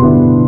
you.